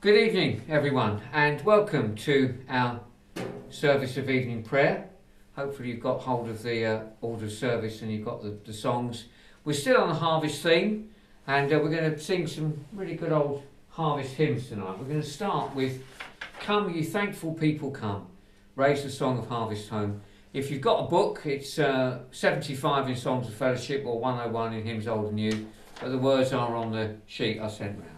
Good evening, everyone, and welcome to our service of evening prayer. Hopefully, you've got hold of the uh, order of service and you've got the, the songs. We're still on the harvest theme, and uh, we're going to sing some really good old harvest hymns tonight. We're going to start with Come, you thankful people, come. Raise the song of harvest home. If you've got a book, it's uh, 75 in Songs of Fellowship or 101 in Hymns Old and New, but the words are on the sheet I sent round.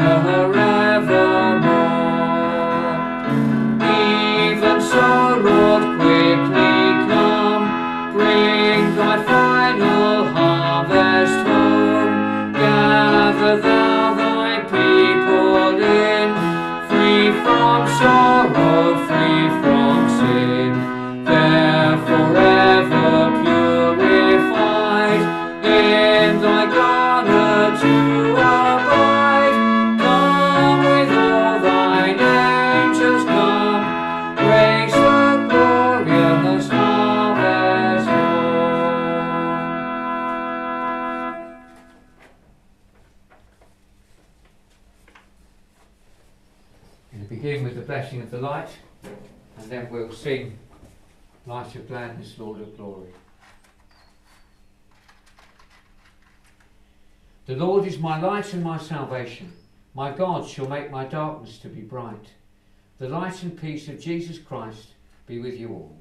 garner we'll sing Light of Gladness, Lord of Glory. The Lord is my light and my salvation. My God shall make my darkness to be bright. The light and peace of Jesus Christ be with you all.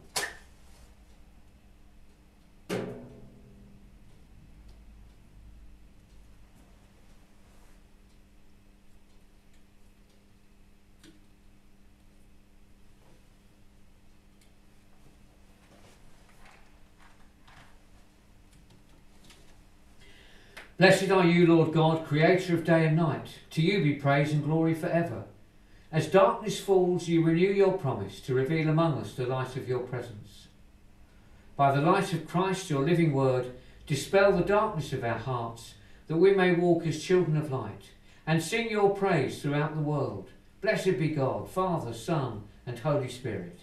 Blessed are you, Lord God, creator of day and night. To you be praise and glory forever. As darkness falls, you renew your promise to reveal among us the light of your presence. By the light of Christ, your living word, dispel the darkness of our hearts, that we may walk as children of light, and sing your praise throughout the world. Blessed be God, Father, Son, and Holy Spirit.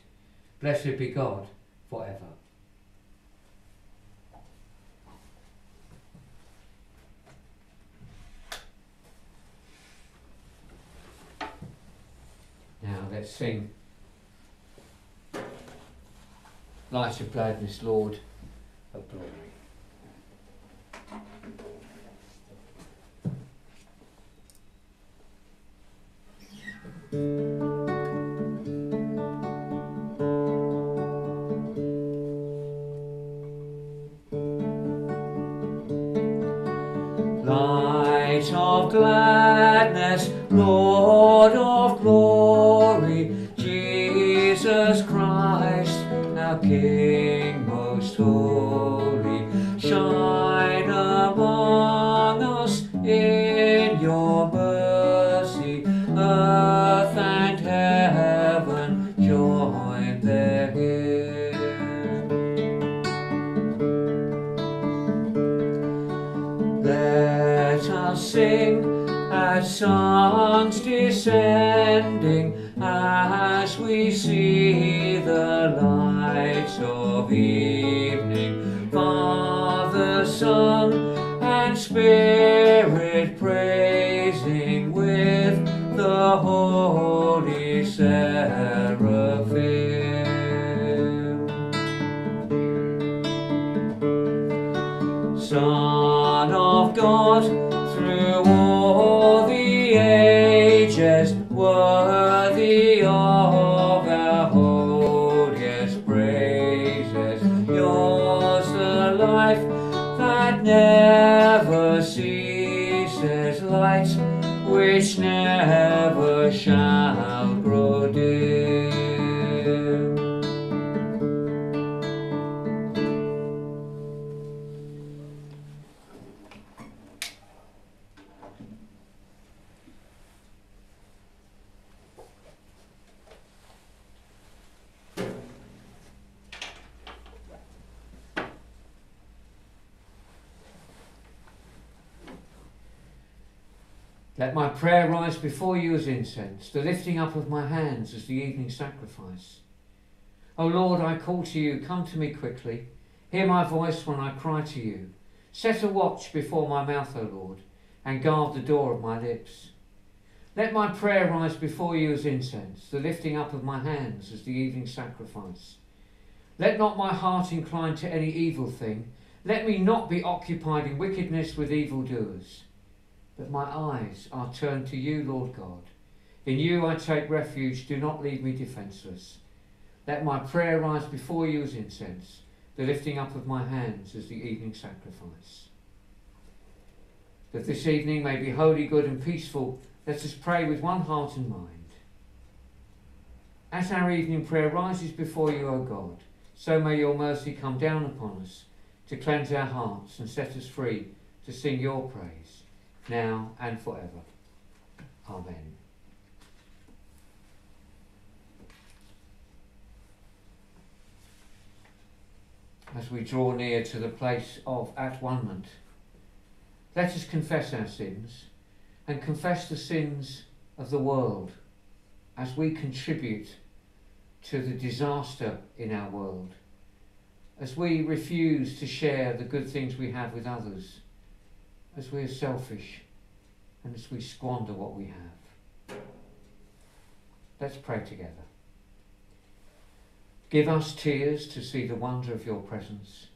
Blessed be God forever. Now let's sing Light of Gladness, Lord of Glory. Light of gladness, Lord of glory, King most holy, shine among us in your mercy. Earth and heaven join their hymn. Let us sing as songs descending Spirit praising with the holy ceases, light which never shall grow dim. Prayer rise before you as incense, the lifting up of my hands as the evening sacrifice. O Lord, I call to you, come to me quickly. Hear my voice when I cry to you. Set a watch before my mouth, O Lord, and guard the door of my lips. Let my prayer rise before you as incense, the lifting up of my hands as the evening sacrifice. Let not my heart incline to any evil thing. Let me not be occupied in wickedness with evildoers. But my eyes are turned to you, Lord God. In you I take refuge. Do not leave me defenceless. Let my prayer rise before you as incense, the lifting up of my hands as the evening sacrifice. That this evening may be holy, good, and peaceful, let us pray with one heart and mind. As our evening prayer rises before you, O God, so may your mercy come down upon us to cleanse our hearts and set us free to sing your praise, now and forever. Amen. As we draw near to the place of at one let us confess our sins and confess the sins of the world as we contribute to the disaster in our world, as we refuse to share the good things we have with others, as we are selfish, and as we squander what we have. Let's pray together. Give us tears to see the wonder of your presence.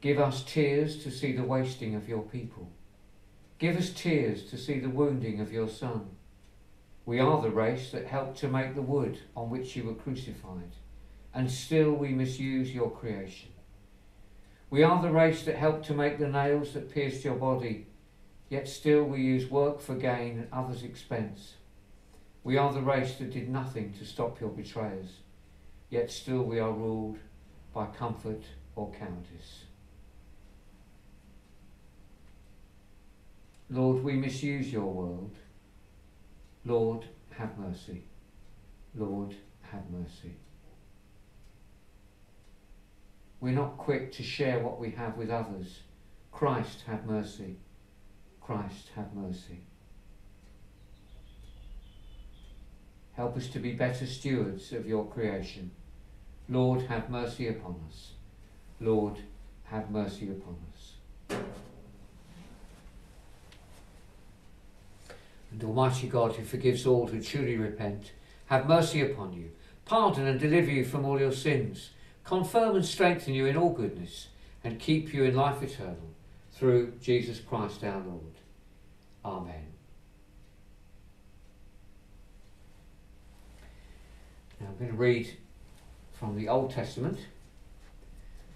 Give us tears to see the wasting of your people. Give us tears to see the wounding of your Son. We are the race that helped to make the wood on which you were crucified, and still we misuse your creation. We are the race that helped to make the nails that pierced your body, yet still we use work for gain at others' expense. We are the race that did nothing to stop your betrayers, yet still we are ruled by comfort or cowardice. Lord, we misuse your world. Lord, have mercy. Lord, have mercy. We're not quick to share what we have with others. Christ, have mercy. Christ, have mercy. Help us to be better stewards of your creation. Lord, have mercy upon us. Lord, have mercy upon us. And Almighty God, who forgives all who truly repent, have mercy upon you, pardon and deliver you from all your sins, confirm and strengthen you in all goodness, and keep you in life eternal, through Jesus Christ our Lord. Amen. Now I'm going to read from the Old Testament.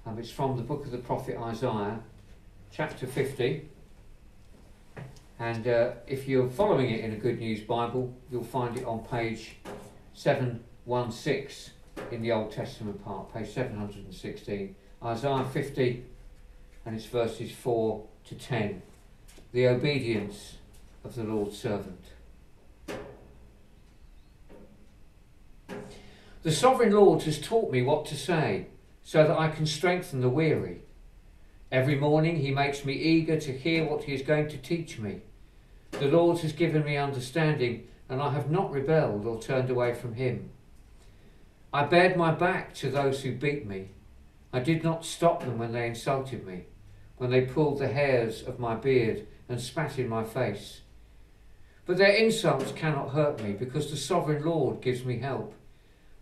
Um, it's from the book of the prophet Isaiah, chapter 50. And uh, if you're following it in a Good News Bible, you'll find it on page 716 in the Old Testament part, page 716, Isaiah 50, and it's verses 4 to 10. The obedience of the Lord's servant. The sovereign Lord has taught me what to say so that I can strengthen the weary. Every morning he makes me eager to hear what he is going to teach me. The Lord has given me understanding, and I have not rebelled or turned away from him. I bared my back to those who beat me. I did not stop them when they insulted me, when they pulled the hairs of my beard and spat in my face. But their insults cannot hurt me, because the sovereign Lord gives me help.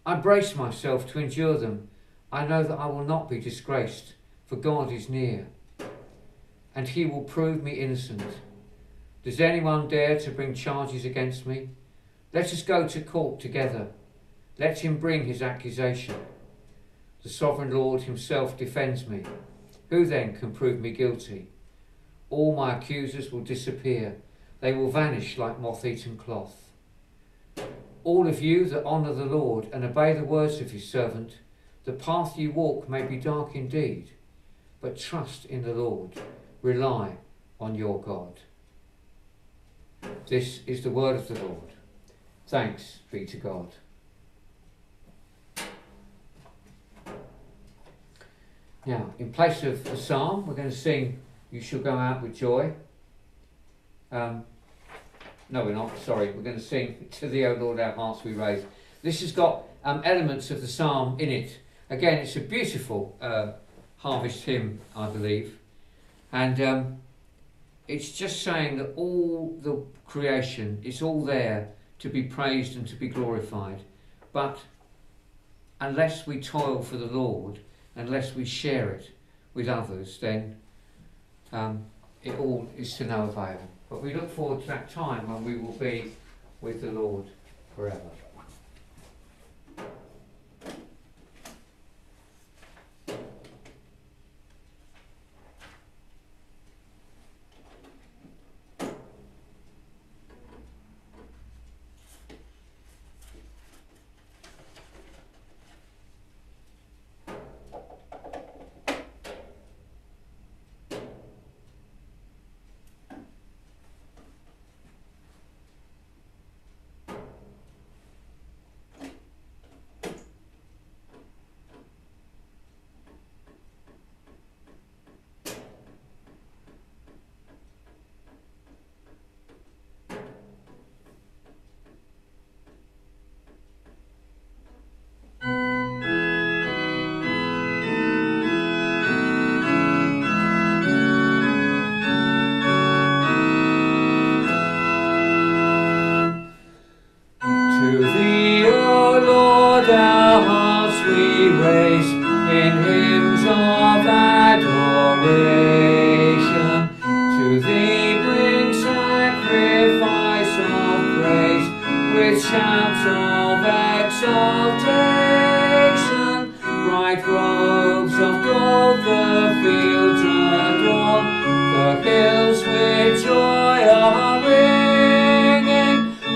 I brace myself to endure them. I know that I will not be disgraced for God is near, and he will prove me innocent. Does anyone dare to bring charges against me? Let us go to court together. Let him bring his accusation. The sovereign Lord himself defends me. Who then can prove me guilty? All my accusers will disappear. They will vanish like moth eaten cloth. All of you that honour the Lord and obey the words of his servant, the path you walk may be dark indeed but trust in the Lord. Rely on your God. This is the word of the Lord. Thanks be to God. Now, in place of the psalm, we're going to sing You Shall Go Out with Joy. Um, no, we're not, sorry. We're going to sing To Thee, O Lord, Our Hearts We Raise. This has got um, elements of the psalm in it. Again, it's a beautiful uh, harvest hymn, I believe. And um, it's just saying that all the creation is all there to be praised and to be glorified. But unless we toil for the Lord, unless we share it with others, then um, it all is to no avail. But we look forward to that time when we will be with the Lord forever.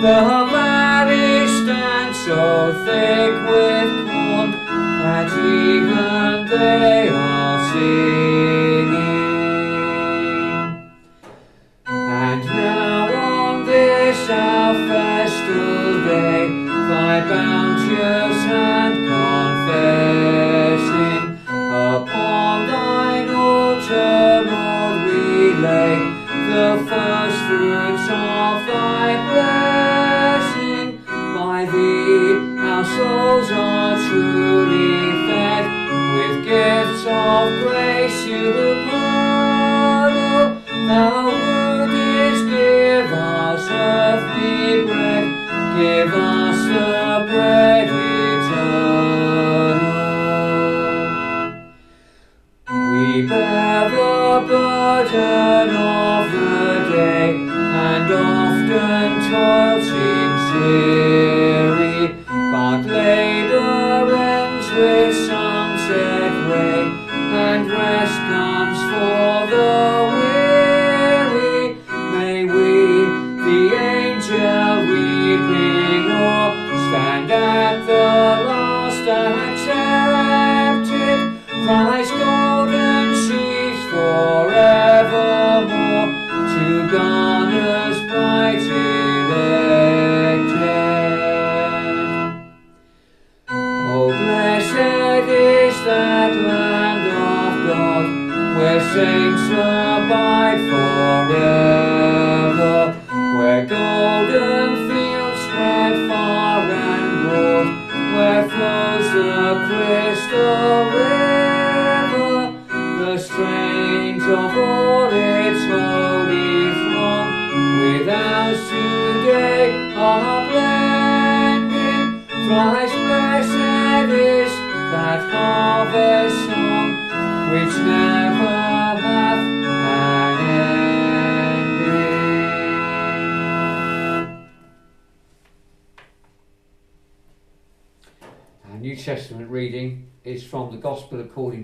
Stand at the last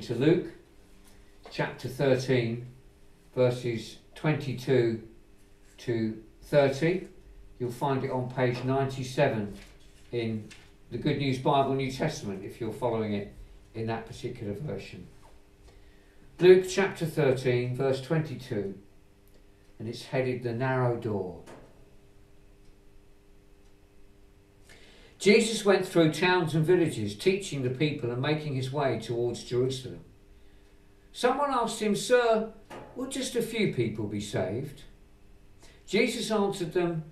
to Luke, chapter 13, verses 22 to 30. You'll find it on page 97 in the Good News Bible New Testament if you're following it in that particular version. Luke chapter 13, verse 22, and it's headed The Narrow Door. Jesus went through towns and villages, teaching the people and making his way towards Jerusalem. Someone asked him, Sir, will just a few people be saved? Jesus answered them,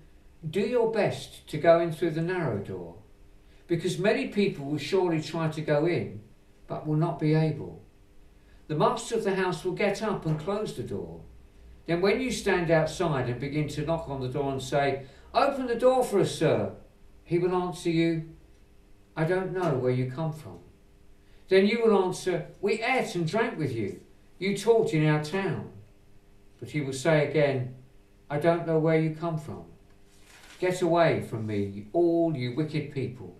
Do your best to go in through the narrow door, because many people will surely try to go in, but will not be able. The master of the house will get up and close the door. Then, when you stand outside and begin to knock on the door and say, Open the door for us, sir, he will answer you, I don't know where you come from. Then you will answer, We ate and drank with you. You taught in our town. But he will say again, I don't know where you come from. Get away from me, all you wicked people.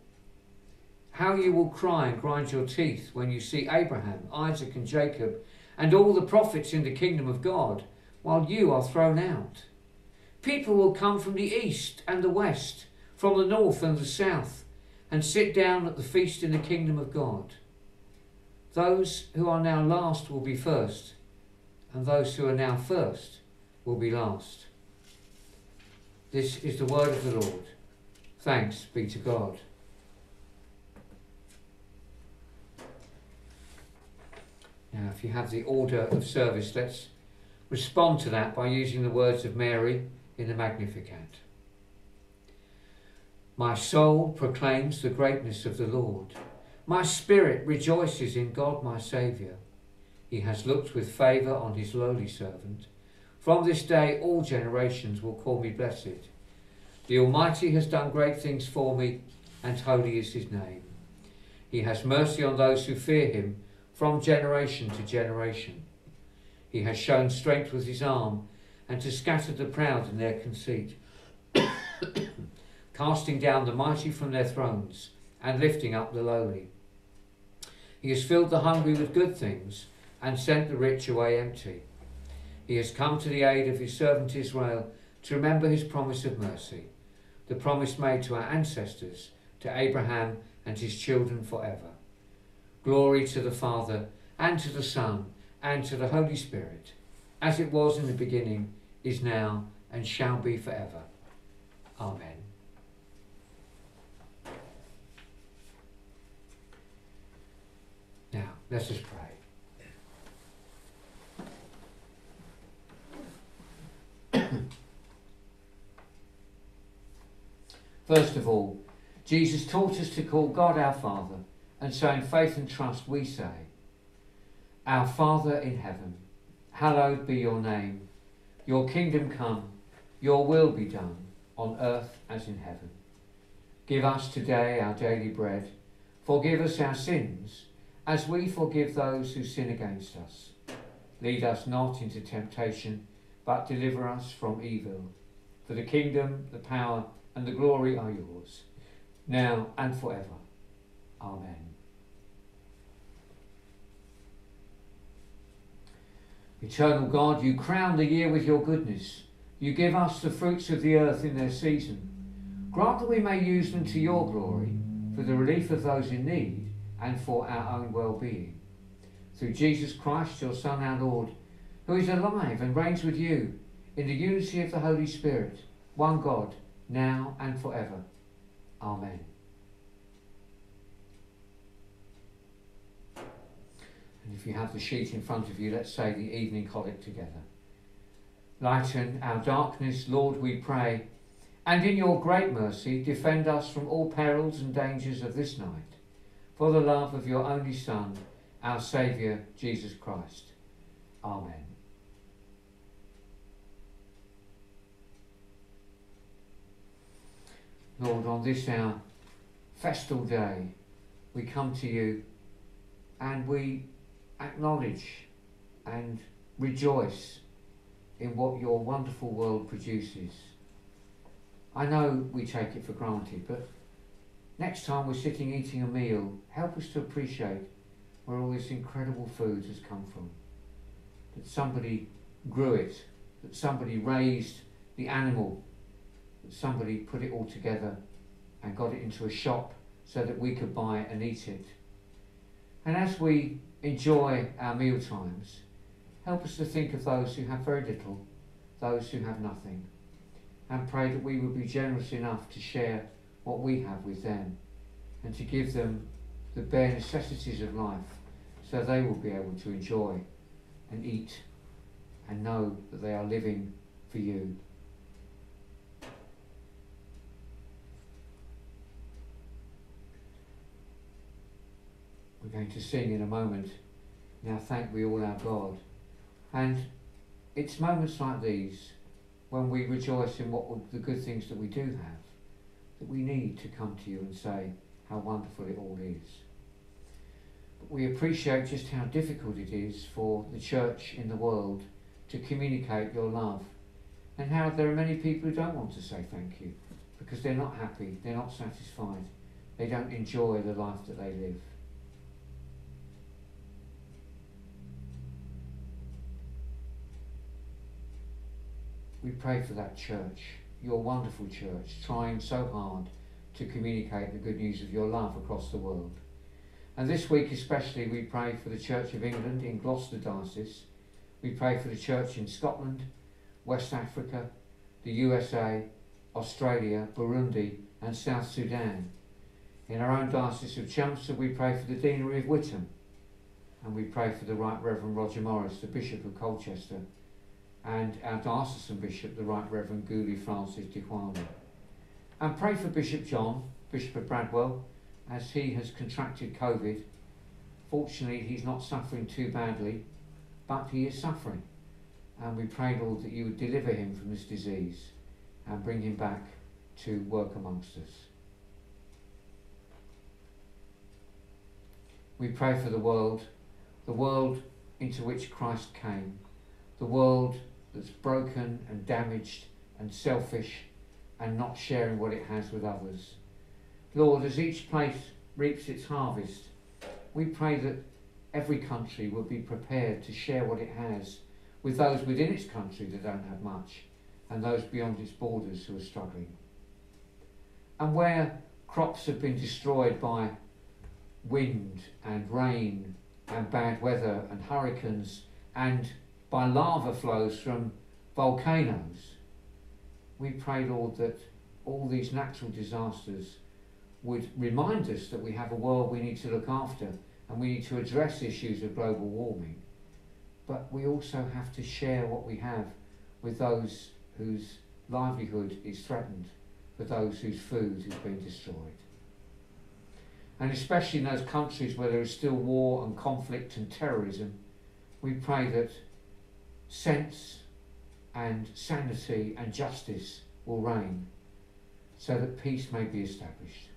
How you will cry and grind your teeth when you see Abraham, Isaac, and Jacob, and all the prophets in the kingdom of God, while you are thrown out. People will come from the east and the west, from the north and the south, and sit down at the feast in the kingdom of God. Those who are now last will be first, and those who are now first will be last. This is the word of the Lord. Thanks be to God. Now, if you have the order of service, let's respond to that by using the words of Mary in the Magnificat. My soul proclaims the greatness of the Lord. My spirit rejoices in God my Saviour. He has looked with favour on his lowly servant. From this day all generations will call me blessed. The Almighty has done great things for me, and holy is his name. He has mercy on those who fear him from generation to generation. He has shown strength with his arm, and to scatter the proud in their conceit, casting down the mighty from their thrones, and lifting up the lowly. He has filled the hungry with good things, and sent the rich away empty. He has come to the aid of his servant Israel to remember his promise of mercy, the promise made to our ancestors, to Abraham and his children forever. Glory to the Father, and to the Son, and to the Holy Spirit, as it was in the beginning, is now, and shall be forever. Amen. Now, let us just pray. First of all, Jesus taught us to call God our Father, and so in faith and trust we say, Our Father in heaven, hallowed be your name. Your kingdom come, your will be done, on earth as in heaven. Give us today our daily bread. Forgive us our sins, as we forgive those who sin against us. Lead us not into temptation, but deliver us from evil. For the kingdom, the power, and the glory are yours, now and forever. Amen. Eternal God, you crown the year with your goodness. You give us the fruits of the earth in their season. Grant that we may use them to your glory, for the relief of those in need, and for our own well-being. Through Jesus Christ, your Son, our Lord, who is alive and reigns with you in the unity of the Holy Spirit, one God, now and forever. Amen. And if you have the sheet in front of you, let's say the evening collect together. Lighten our darkness, Lord, we pray, and in your great mercy defend us from all perils and dangers of this night. For the love of your only Son, our Saviour, Jesus Christ. Amen. Lord, on this our festal day, we come to you and we acknowledge and rejoice in what your wonderful world produces. I know we take it for granted, but next time we're sitting eating a meal, help us to appreciate where all this incredible food has come from. That somebody grew it, that somebody raised the animal, that somebody put it all together and got it into a shop so that we could buy it and eat it. And as we enjoy our meal times, help us to think of those who have very little, those who have nothing, and pray that we will be generous enough to share what we have with them and to give them the bare necessities of life so they will be able to enjoy and eat and know that they are living for you. We're going to sing in a moment. Now thank we all our God. And it's moments like these when we rejoice in what the good things that we do have that we need to come to you and say how wonderful it all is. But we appreciate just how difficult it is for the church in the world to communicate your love and how there are many people who don't want to say thank you because they're not happy, they're not satisfied, they don't enjoy the life that they live. We pray for that church, your wonderful church, trying so hard to communicate the good news of your love across the world. And this week especially we pray for the Church of England in Gloucester Diocese. We pray for the church in Scotland, West Africa, the USA, Australia, Burundi and South Sudan. In our own Diocese of Chelmsford we pray for the Deanery of Witham and we pray for the Right Reverend Roger Morris, the Bishop of Colchester and our diocesan bishop, the Right Reverend Guli Francis-Dehqani. And pray for Bishop John, Bishop of Bradwell, as he has contracted COVID. Fortunately, he's not suffering too badly, but he is suffering. And we pray, Lord, that you would deliver him from this disease and bring him back to work amongst us. We pray for the world, the world into which Christ came, the world that's broken and damaged and selfish and not sharing what it has with others. Lord, as each place reaps its harvest, we pray that every country will be prepared to share what it has with those within its country that don't have much and those beyond its borders who are struggling. And where crops have been destroyed by wind and rain and bad weather and hurricanes and by lava flows from volcanoes. We pray, Lord, that all these natural disasters would remind us that we have a world we need to look after and we need to address issues of global warming. But we also have to share what we have with those whose livelihood is threatened, with those whose food has been destroyed. And especially in those countries where there is still war and conflict and terrorism, we pray that sense and sanity and justice will reign so that peace may be established.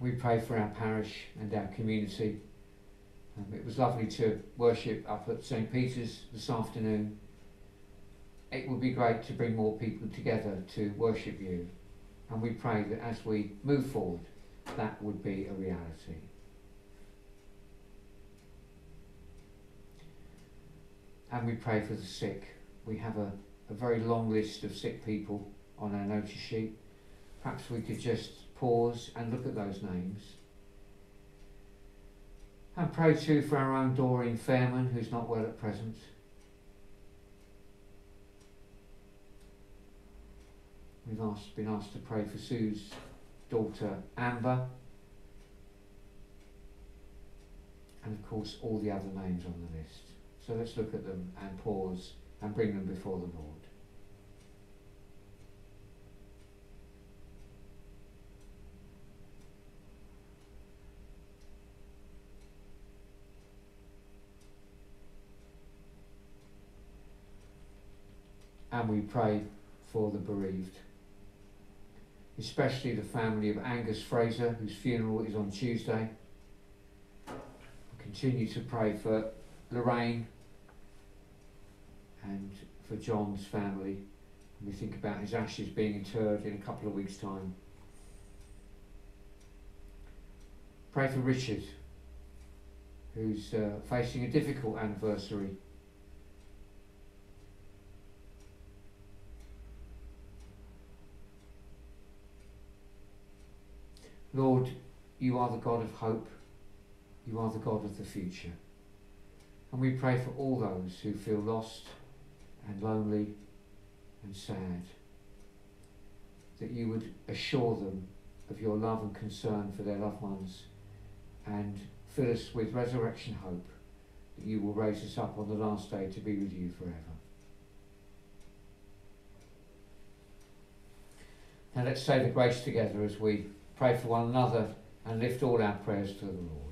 We pray for our parish and our community. Um, it was lovely to worship up at St Peter's this afternoon. It would be great to bring more people together to worship you. And we pray that as we move forward, that would be a reality. And we pray for the sick. We have a, a very long list of sick people on our notice sheet. Perhaps we could just pause and look at those names. And pray too for our own Doreen Fairman, who's not well at present. We've asked, been asked to pray for Sue's daughter Amber. And of course all the other names on the list. So let's look at them and pause and bring them before the Lord. And we pray for the bereaved, especially the family of Angus Fraser, whose funeral is on Tuesday. We continue to pray for Lorraine and for John's family. And we think about his ashes being interred in a couple of weeks' time. Pray for Richard, who's uh, facing a difficult anniversary. Lord, you are the God of hope. You are the God of the future. And we pray for all those who feel lost and lonely and sad, that you would assure them of your love and concern for their loved ones and fill us with resurrection hope that you will raise us up on the last day to be with you forever. Now let's say the grace together as we pray for one another and lift all our prayers to the Lord.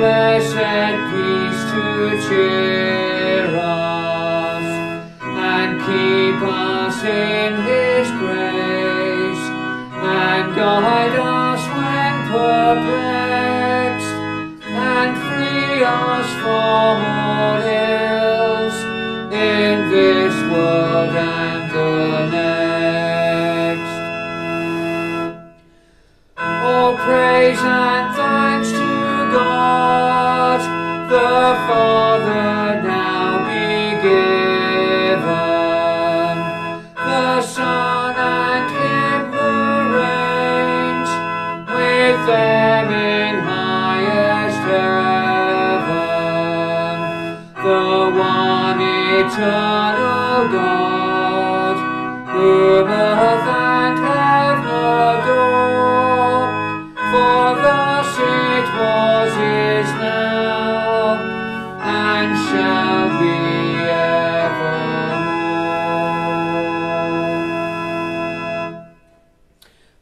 blessed peace to cheer us and keep us in His grace and guide us when perplexed and free us from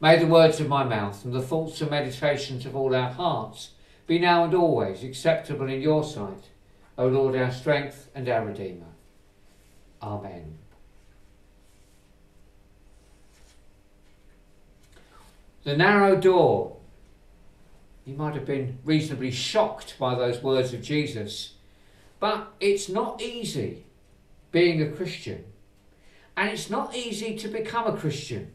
May the words of my mouth and the thoughts and meditations of all our hearts be now and always acceptable in your sight, O Lord, our strength and our Redeemer. Amen. The narrow door. You might have been reasonably shocked by those words of Jesus, but it's not easy being a Christian, and it's not easy to become a Christian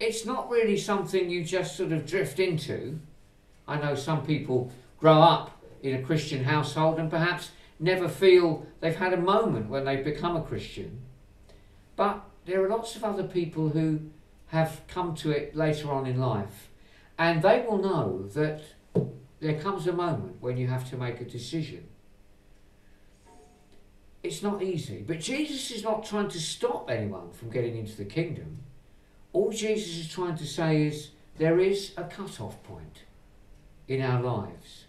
it's not really something you just sort of drift into. I know some people grow up in a Christian household and perhaps never feel they've had a moment when they've become a Christian. But there are lots of other people who have come to it later on in life, and they will know that there comes a moment when you have to make a decision. It's not easy, but Jesus is not trying to stop anyone from getting into the kingdom. All Jesus is trying to say is there is a cut-off point in our lives,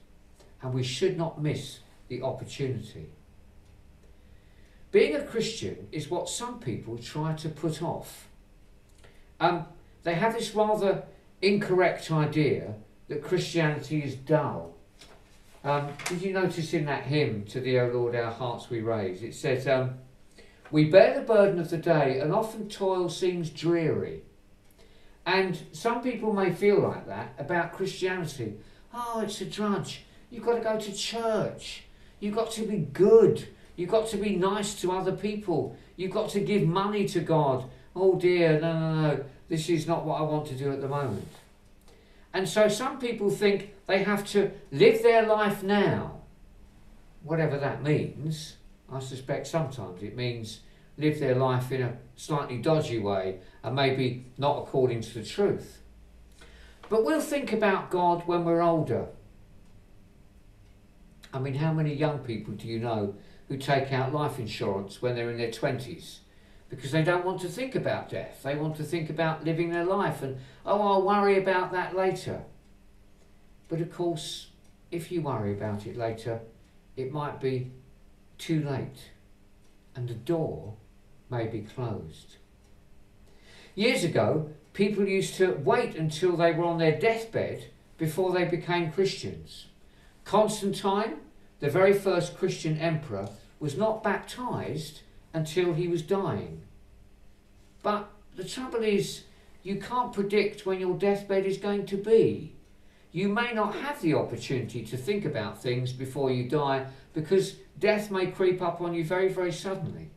and we should not miss the opportunity. Being a Christian is what some people try to put off. Um, they have this rather incorrect idea that Christianity is dull. Um, did you notice in that hymn to the O Lord our hearts we raise? It says, um, We bear the burden of the day, and often toil seems dreary. And some people may feel like that about Christianity. Oh, it's a drudge. You've got to go to church. You've got to be good. You've got to be nice to other people. You've got to give money to God. Oh dear, no, no, no. This is not what I want to do at the moment. And so some people think they have to live their life now, whatever that means. I suspect sometimes it means live their life in a slightly dodgy way and maybe not according to the truth. But we'll think about God when we're older. I mean, how many young people do you know who take out life insurance when they're in their 20s? Because they don't want to think about death. They want to think about living their life and, oh, I'll worry about that later. But of course, if you worry about it later, it might be too late and the door may be closed. Years ago, people used to wait until they were on their deathbed before they became Christians. Constantine, the very first Christian emperor, was not baptized until he was dying. But the trouble is, you can't predict when your deathbed is going to be. You may not have the opportunity to think about things before you die because death may creep up on you very, very suddenly.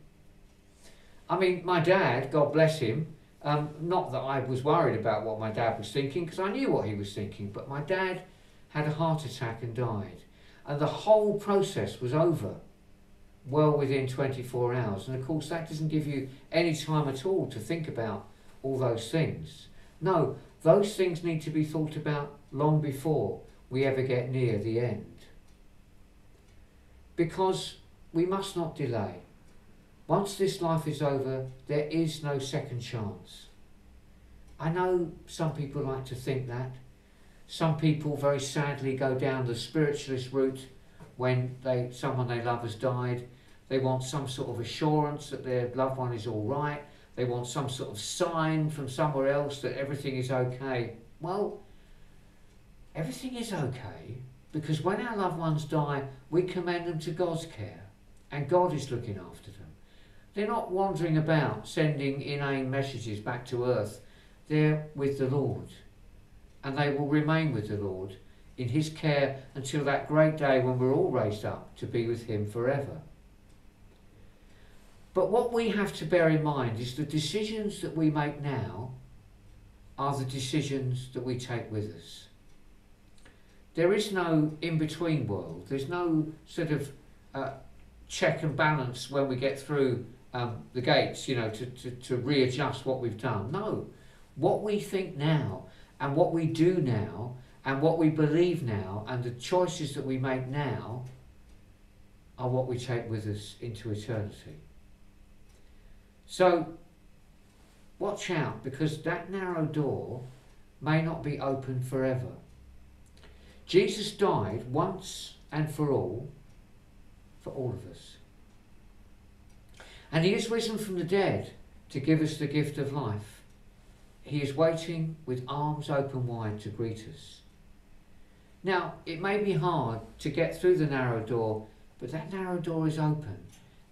I mean, my dad, God bless him, um, not that I was worried about what my dad was thinking because I knew what he was thinking, but my dad had a heart attack and died. And the whole process was over well within 24 hours. And of course, that doesn't give you any time at all to think about all those things. No, those things need to be thought about long before we ever get near the end. Because we must not delay. Once this life is over, there is no second chance. I know some people like to think that. Some people very sadly go down the spiritualist route when they someone they love has died. They want some sort of assurance that their loved one is all right. They want some sort of sign from somewhere else that everything is okay. Well, everything is okay because when our loved ones die, we commend them to God's care and God is looking after them. They're not wandering about sending inane messages back to earth. They're with the Lord and they will remain with the Lord in his care until that great day when we're all raised up to be with him forever. But what we have to bear in mind is the decisions that we make now are the decisions that we take with us. There is no in-between world. There's no sort of uh, check and balance when we get through um, the gates, you know, to, to, to readjust what we've done. No. What we think now and what we do now and what we believe now and the choices that we make now are what we take with us into eternity. So watch out because that narrow door may not be open forever. Jesus died once and for all for all of us. And he is risen from the dead to give us the gift of life. He is waiting with arms open wide to greet us. Now, it may be hard to get through the narrow door, but that narrow door is open,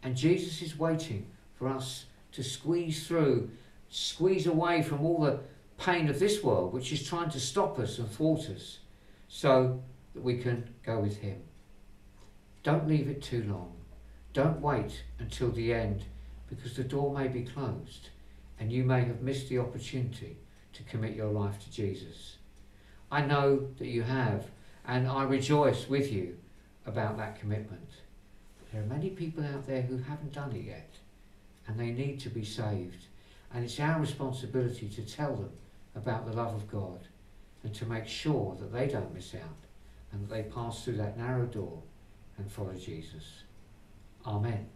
and Jesus is waiting for us to squeeze through, squeeze away from all the pain of this world, which is trying to stop us and thwart us, so that we can go with Him. Don't leave it too long. Don't wait until the end, because the door may be closed and you may have missed the opportunity to commit your life to Jesus. I know that you have, and I rejoice with you about that commitment. There are many people out there who haven't done it yet and they need to be saved. And it's our responsibility to tell them about the love of God and to make sure that they don't miss out and that they pass through that narrow door and follow Jesus. Amen.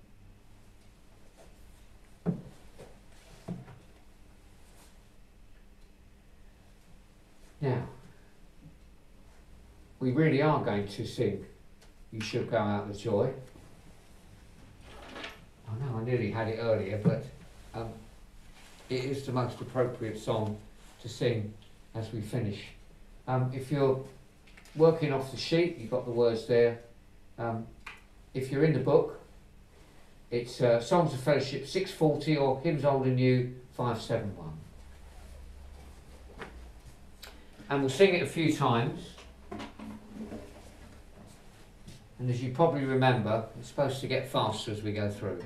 Now, we really are going to sing You Should Go Out with Joy. I know I nearly had it earlier, but um, it is the most appropriate song to sing as we finish. Um, if you're working off the sheet, you've got the words there. Um, if you're in the book, it's uh, Songs of Fellowship 640 or Hymns Old and New 571. And we'll sing it a few times. And as you probably remember, it's supposed to get faster as we go through.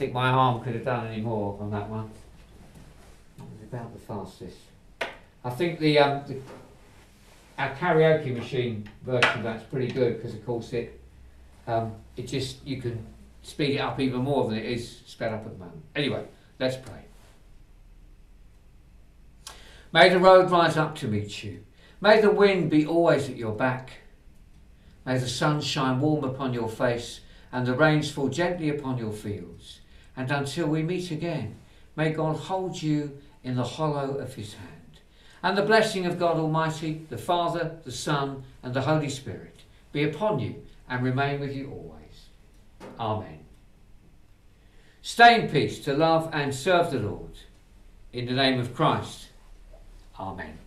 The. I think my arm could have done any more on that one. It's about the, fastest. um, the our karaoke machine version of that's pretty good because of course it um, it just you can speed it up even more than it is sped up at the moment. Anyway, let's pray. May the road rise up to meet you. May the wind be always at your back. May the sun shine warm upon your face and the rains fall gently upon your fields. And until we meet again, may God hold you in the hollow of his hand. And the blessing of God Almighty, the Father, the Son, and the Holy Spirit be upon you and remain with you always. Amen. Stay in peace to love and serve the Lord. In the name of Christ. Amen.